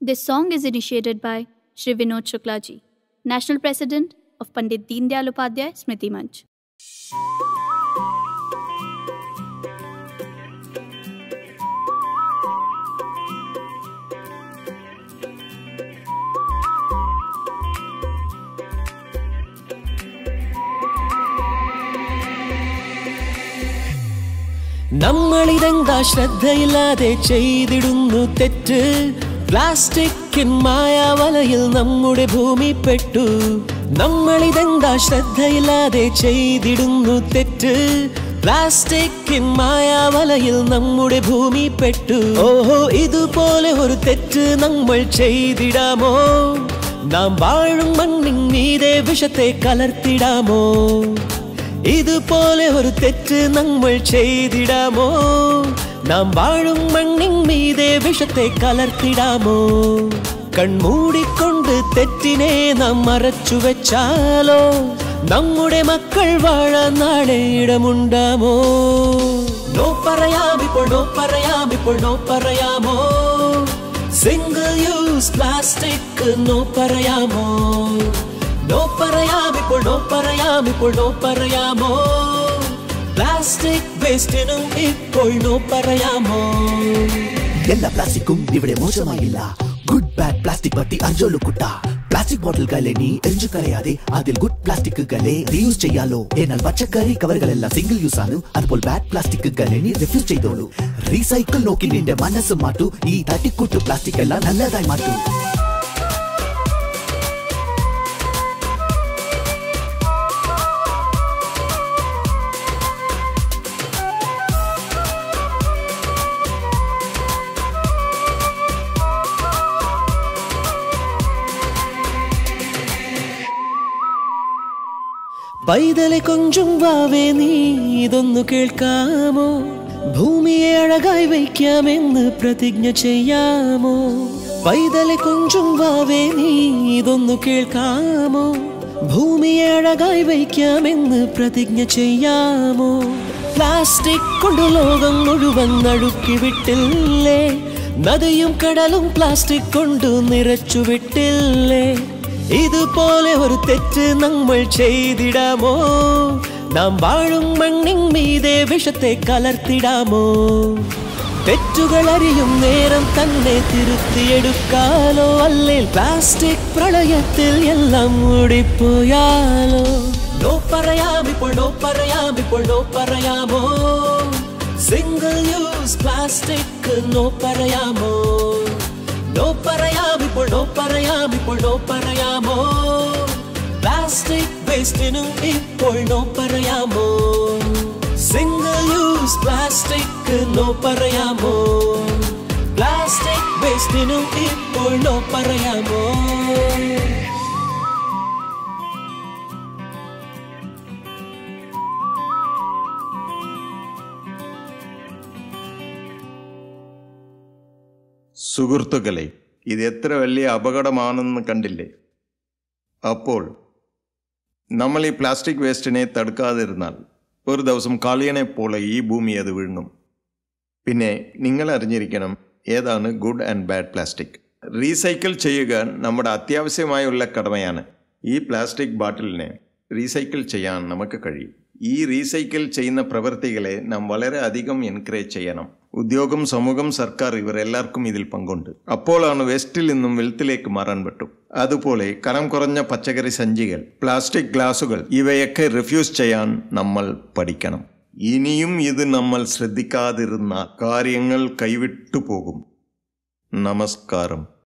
This song is initiated by Shri Vinod Shuklaji, National President of Pandit Deen Dayal Upadhyay Smriti Manch. നമ്മളിതെന്താ ശ്രദ്ധയില്ലാതെ ചെയ്തിടുന്നു തെറ്റ് പ്ലാസ്റ്റിക്കിൻ മായാവലയിൽ നമ്മുടെ ഭൂമി പെട്ടു. നമ്മളിതെന്താ ശ്രദ്ധയില്ലാതെ ചെയ്തിടുന്നു തെറ്റ്? പ്ലാസ്റ്റിക്കിൻ മായാവലയിൽ നമ്മുടെ ഭൂമി പെട്ടു. ഓഹോ ഇതുപോലെ ഒരു തെറ്റ് നമ്മൾ ചെയ്തിടാമോ? നാം വാഴും മണ്ണിൻ മീതെ വിഷത്തെ കലർത്തിടാമോ? ഇതുപോലെ ഒരു തെറ്റ് നമ്മൾ ചെയ്തിടാമോ? നാം വാഴും മണ്ണിൻ മീതെ വിഷത്തെ കലർത്തിടാമോ? കൺമൂടിക്കൊണ്ട് തെറ്റിനെ നാം മറച്ചു വെച്ചാലോ? നമ്മുടെ മക്കൾ വാഴാൻ നാളെ ഇടമുണ്ടാമോ? നോ പറയാമിപ്പോൾ നോ പറയാമിപ്പോൾ നോ പറയാമോ? സിംഗിൾ യൂസ് പ്ലാസ്റ്റിക് നോ പറയാമോ? നോ പറയാമിപ്പോൾ നോ പറയാമിപ്പോൾ നോ പറയാമോ പ്ലാസ്റ്റിക് വേസ്റ്റിനും ഇപ്പോൾ നോ പറയാമോ എല്ലാ പ്ലാസ്റ്റിക്കും ഇവിടെ മോശമായില്ല ഗുഡ് ബാഡ് പ്ലാസ്റ്റിക് പറ്റി അഞ്ചോലു കുട്ട പ്ലാസ്റ്റിക് ബോട്ടിൽകളെ നീ എറിഞ്ഞു കളയാതെ അതിൽ ഗുഡ് പ്ലാസ്റ്റിക്കുകളെ റീയൂസ് ചെയ്യാലോ എന്നാൽ പച്ചക്കറി കവറുകളെല്ലാം സിംഗിൾ യൂസ് ആണ് അതുപോലെ ബാഡ് പ്ലാസ്റ്റിക്കുകളെ നീ റിഫ്യൂസ് ചെയ്തോളൂ റീസൈക്കിൾ നോക്കി നിന്റെ മനസ്സ് മാറ്റൂ ഈ തട്ടിക്കൂട്ട് പ്ലാസ്റ്റിക് എല്ലാം നല്ലതായി മാറ്റൂ പൈതലെ കൊഞ്ചും വാവേ നീ ഇതൊന്നു കേൾക്കാമോ? ഭൂമിയെ അഴകായി വയ്ക്കാമെന്ന് പ്രതിജ്ഞ ചെയ്യാമോ? പൈതലെ കൊഞ്ചും വാവേ നീ ഇതൊന്നു കേൾക്കാമോ? ഭൂമിയെ അഴകായി വയ്ക്കാമെന്ന് പ്രതിജ്ഞ ചെയ്യാമോ? പ്ലാസ്റ്റിക് കൊണ്ട് ലോകം മുഴുവൻ നടുക്കി വിട്ടില്ലേ? നദിയും കടലും പ്ലാസ്റ്റിക് കൊണ്ട് നിറച്ചു വിട്ടില്ലേ? ഇതുപോലെ ഒരു തെറ്റ് നമ്മൾ ചെയ്തിടാമോ നാം വാഴും മണ്ണിൻ മീതെ വിഷത്തെ കലർത്തിടാമോ തെറ്റുകൾ അറിയും നേരം തന്നെ തിരുത്തിയെടുക്കാലോ അല്ലേ പ്ലാസ്റ്റിക് പ്രളയത്തിൽ എല്ലാം മൂടിപ്പോയാലോ നോ പറയാമിപ്പോൾ നോ പറയാമിപ്പോൾ നോ പറയാമോ സിംഗിൾ യൂസ് പ്ലാസ്റ്റിക് നോ പറയാമോ നോ പറയാമിപ്പോൾ നോ പറയാം ഇപ്പോഴോ പറയാമോ? പ്ലാസ്റ്റിക് വേസ്റ്റിനു ഇപ്പോഴോ പറയാമോ? സിംഗിൾ യൂസ് പ്ലാസ്റ്റിക് നോ പറയാമോ? പ്ലാസ്റ്റിക് വേസ്റ്റിനു ഇപ്പോഴോ പറയാമോ? സുഹൃത്തുക്കളെ ഇത് എത്ര വലിയ അപകടമാണെന്ന് കണ്ടില്ലേ? അപ്പോൾ നമ്മൾ ഈ പ്ലാസ്റ്റിക് വേസ്റ്റിനെ തടുക്കാതിരുന്നാൽ ഒരു ദിവസം കാളിയനെ പോലെ ഈ ഭൂമി അത് വിഴുങ്ങും. പിന്നെ നിങ്ങൾ അറിഞ്ഞിരിക്കണം ഏതാണ് good and bad plastic recycle ചെയ്യുക നമ്മുടെ അത്യാവശ്യമായുള്ള കടമയാണ്. ഈ പ്ലാസ്റ്റിക് ബാട്ടിലിനെ റീസൈക്കിൾ ചെയ്യാൻ നമുക്ക് കഴിയും. ഈ റീസൈക്കിൾ ചെയ്യുന്ന പ്രവൃത്തികളെ നാം വളരെ അധികം എൻകറേജ് ചെയ്യണം. ഉദ്യോഗം സമൂഹം സർക്കാർ ഇവർ എല്ലാവർക്കും ഇതിൽ പങ്കുണ്ട്. അപ്പോഴാണ് വെസ്റ്റിൽ നിന്നും വെൽത്തിലേക്ക് മാറാൻ പറ്റും. അതുപോലെ കനം കുറഞ്ഞ പച്ചക്കറി സഞ്ചികൾ പ്ലാസ്റ്റിക് ഗ്ലാസുകൾ ഇവയൊക്കെ റിഫ്യൂസ് ചെയ്യാൻ നമ്മൾ പഠിക്കണം. ഇനിയും ഇത് നമ്മൾ ശ്രദ്ധിക്കാതിരുന്ന കാര്യങ്ങൾ കൈവിട്ടു പോകും. നമസ്കാരം.